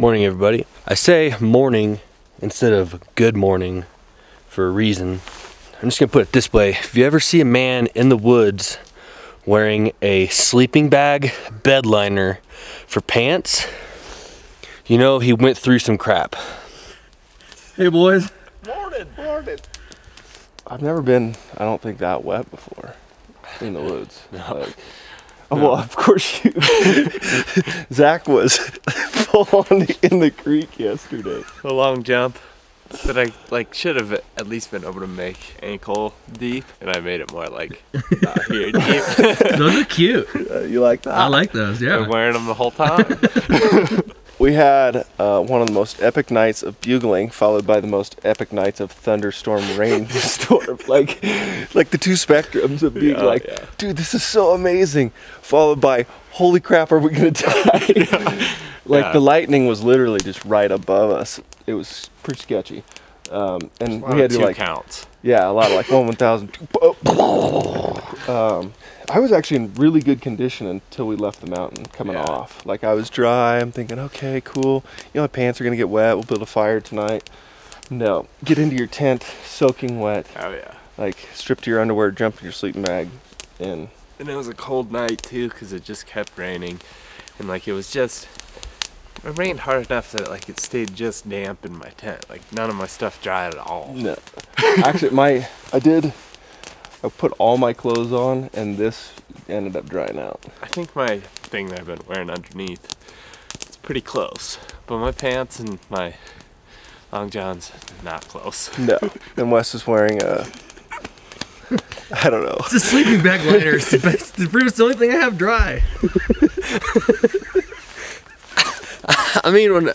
Morning, everybody. I say morning instead of good morning for a reason. I'm just gonna put it this way. If you ever see a man in the woods wearing a sleeping bag bed liner for pants, you know he went through some crap. Hey boys. Morning, morning. I've never been, I don't think, that wet before in the woods. Like, oh, well, of course you. Zach was full on in the creek yesterday. A long jump that I like should have at least been able to make ankle deep, and I made it more like not here deep. Those are cute. Uh, you like that? I like those. Yeah. Been wearing them the whole time. We had uh, one of the most epic nights of bugling, followed by the most epic nights of thunderstorm rainstorm. like, like the two spectrums of being Yeah, like, yeah. dude, this is so amazing, followed by, holy crap, are we gonna die? like Yeah. the lightning was literally just right above us. It was pretty sketchy, um, and we had to like, counts. yeah, a lot of like one one thousand. Um, I was actually in really good condition until we left the mountain coming Yeah. off. Like I was dry. I'm thinking, okay, cool. You know, my pants are gonna get wet. We'll build a fire tonight. No, get into your tent, soaking wet. Oh yeah. Like strip to your underwear, jump in your sleeping bag, and And it was a cold night too, because it just kept raining, and like it was just. It rained hard enough that like it stayed just damp in my tent. Like none of my stuff dried at all. no. actually, my I did. I put all my clothes on, and this ended up drying out. I think my thing that I've been wearing underneath it's pretty close, but my pants and my long johns not close. No. and Wes is wearing a. I don't know. It's a sleeping bag liner. It's the, best, it's pretty the only thing I have dry. I mean, when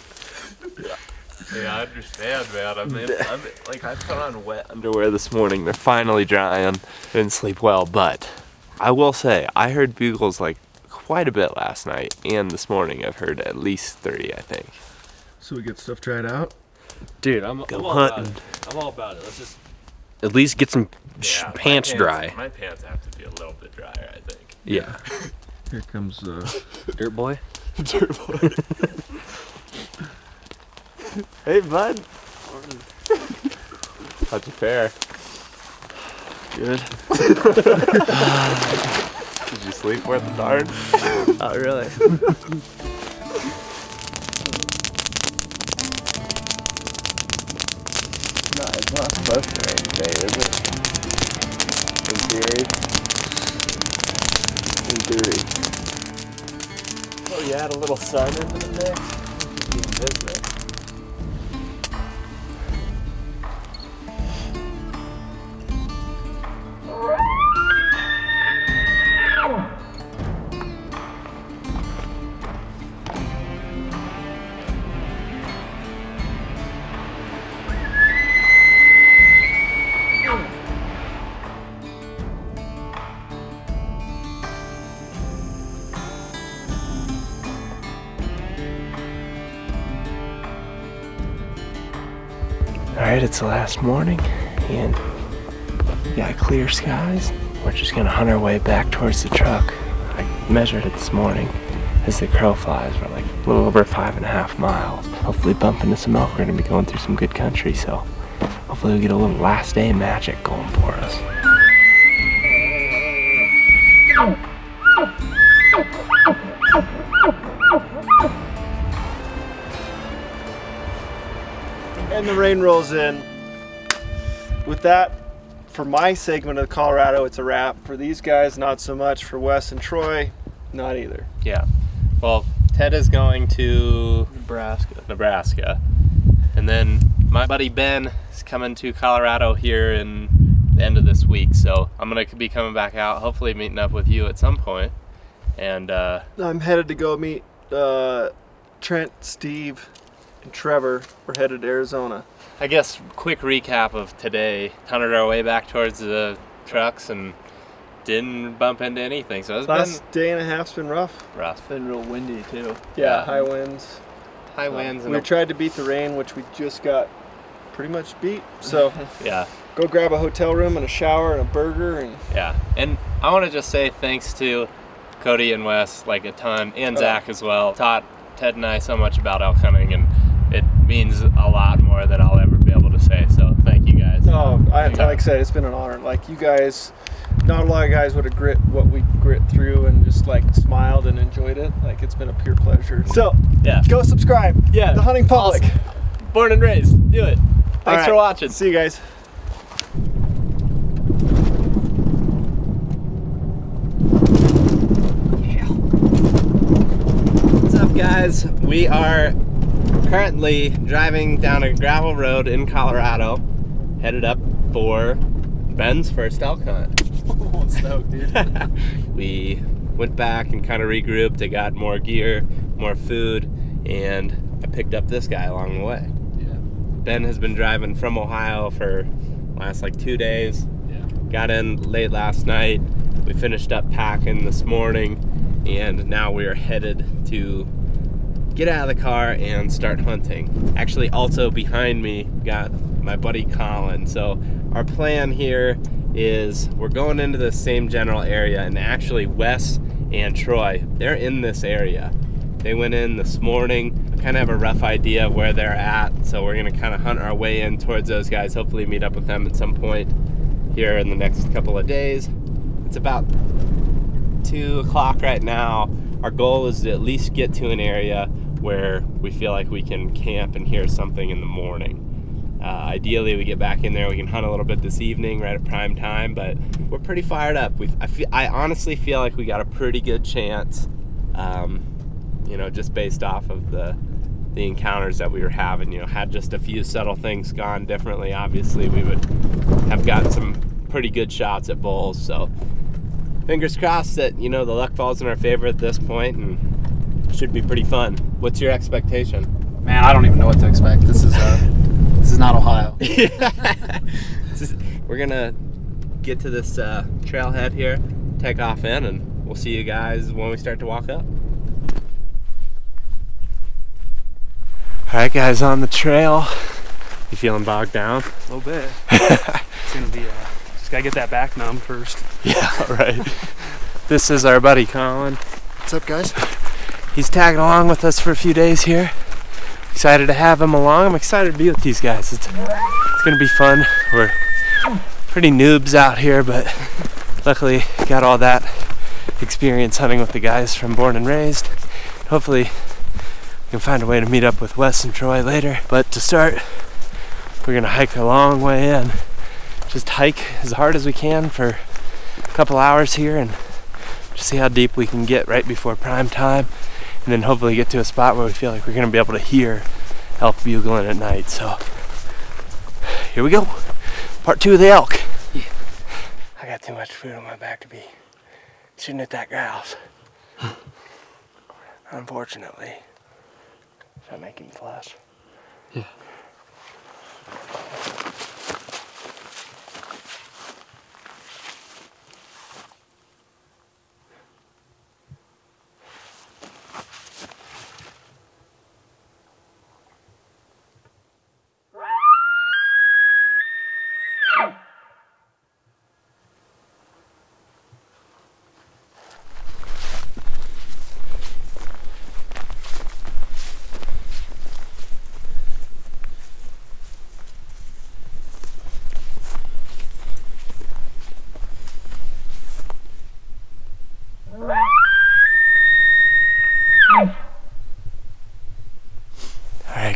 Yeah, I understand, man. I mean, I'm, like I put on wet underwear this morning. They're finally drying. Didn't sleep well, but I will say I heard bugles like quite a bit last night and this morning. I've heard at least thirty, I think. So we get stuff tried out. dude, I'm, Go I'm all about hunting. it. I'm all about it. Let's just at least get some Yeah, my pants dry. My pants have to be a little bit drier, I think. Yeah. Here comes uh, Dirt boy. Hey, bud. How'd you fare? Good. Did you sleep worth the darn? Not really. No, it's not supposed to rain today, is it? In theory. In theory. Oh, you had a little sun into the mix? You missed it's the last morning, and we got clear skies. We're just gonna hunt our way back towards the truck. I measured it this morning. As the crow flies, we're like a little over five and a half miles. Hopefully bump into some elk. We're gonna be going through some good country, so hopefully we get a little last day magic going for us. And the rain rolls in. With that, for my segment of Colorado, it's a wrap. For these guys, not so much. For Wes and Troy, not either. Yeah. Well, Ted is going to Nebraska. Nebraska. And then my buddy Ben is coming to Colorado here in the end of this week. So I'm going to be coming back out, hopefully meeting up with you at some point. And uh, I'm headed to go meet uh, Trent, Steve, and Trevor. We're headed to Arizona. I guess quick recap of today. Hunted our way back towards the trucks and didn't bump into anything. So it's Last day and a half's been rough. been rough. Been real windy too. Yeah. high winds. High winds We tried to beat the rain, which we just got pretty much beat. So yeah. go grab a hotel room and a shower and a burger and Yeah, and I want to just say thanks to Cody and Wes like a ton, and Oh. Zach as well. Taught Ted and I so much about elk hunting, and it means a lot more than I'll ever be able to say. So thank you guys. Oh, I, like I said, it's been an honor. Like you guys, not a lot of guys would have grit what we grit through and just like smiled and enjoyed it. Like it's been a pure pleasure. So Yeah. go subscribe. Yeah. The Hunting Public. Awesome. Born and raised. Do it. Thanks All right. for watching. See you guys. What's up, guys? We are currently driving down a gravel road in Colorado, headed up for Ben's first elk hunt. Oh, stoked, dude. we went back and kind of regrouped. I got more gear, more food, and I picked up this guy along the way. Yeah. Ben has been driving from Ohio for last like two days. Yeah. Got in late last night. We finished up packing this morning, and now we are headed to get out of the car and start hunting. Actually, also behind me, got my buddy Colin. So, our plan here is we're going into the same general area, and actually, Wes and Troy, they're in this area. They went in this morning. I kind of have a rough idea of where they're at, so we're gonna kind of hunt our way in towards those guys. Hopefully, meet up with them at some point here in the next couple of days. It's about two o'clock right now. Our goal is to at least get to an area where we feel like we can camp and hear something in the morning. Uh, ideally, we get back in there. We can hunt a little bit this evening, right at prime time. But we're pretty fired up. We, I, feel, I honestly feel like we got a pretty good chance. Um, you know, just based off of the the encounters that we were having. You know, had just a few subtle things gone differently, obviously we would have gotten some pretty good shots at bulls. So fingers crossed that you know the luck falls in our favor at this point, and should be pretty fun. What's your expectation? Man, I don't even know what to expect. This is uh, this is not Ohio. This is- we're gonna get to this uh, trailhead here, take off in, and we'll see you guys when we start to walk up. All right, guys, on the trail. You feeling bogged down? A little bit. it's gonna be. Uh, just gotta get that back numb first. Yeah, right. this is our buddy Colin. What's up, guys? He's tagging along with us for a few days here. Excited to have him along. I'm excited to be with these guys. It's, it's gonna be fun. We're pretty noobs out here, but luckily got all that experience hunting with the guys from Born and Raised. Hopefully we can find a way to meet up with Wes and Troy later. But to start, we're gonna hike a long way in. Just hike as hard as we can for a couple hours here and just see how deep we can get right before prime time and then hopefully get to a spot where we feel like we're going to be able to hear elk bugling at night. So here we go. Part two of the elk. Yeah. i got too much food on my back to be shooting at that grouse. Unfortunately. Should i make him flush. All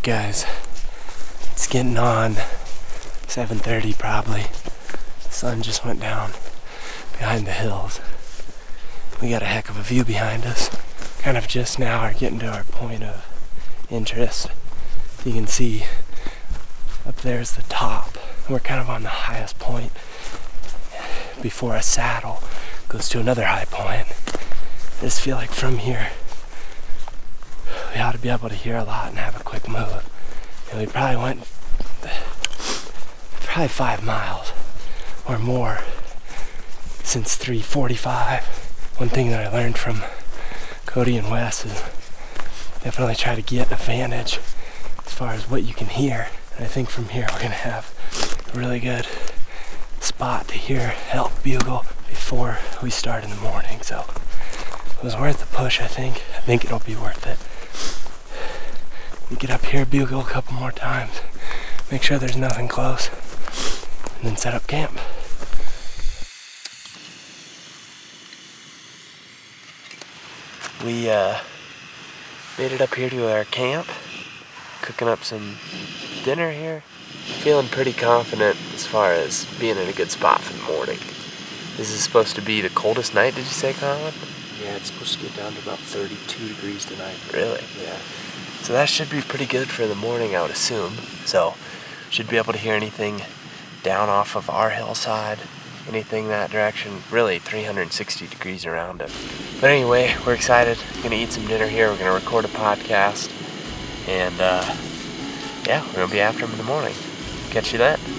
guys. It's getting on. 7.30 probably. Sun just went down behind the hills. We got a heck of a view behind us. Kind of just now are getting to our point of interest. You can see up there's the top. We're kind of on the highest point before a saddle goes to another high point. I just feel like from here we ought to be able to hear a lot and have a move and we probably went probably five miles or more since 345 one thing that i learned from cody and wes is definitely try to get a vantage as far as what you can hear. And i think from here we're to have a really good spot to hear elk bugle before we start in the morning. So it was worth the push i think. I think it'll be worth it We get up here, bugle a couple more times, make sure there's nothing close, and then set up camp. We uh, made it up here to our camp, cooking up some dinner here. Feeling pretty confident as far as being in a good spot for the morning. This is supposed to be the coldest night, did you say, Colin? Yeah, it's supposed to get down to about 32 degrees tonight. Really? Yeah. So that should be pretty good for the morning, I would assume. So, should be able to hear anything down off of our hillside, anything that direction. Really, 360 degrees around it. But anyway, we're excited. Gonna eat some dinner here. We're gonna record a podcast, and uh, yeah, we're gonna be after him in the morning. Catch you then.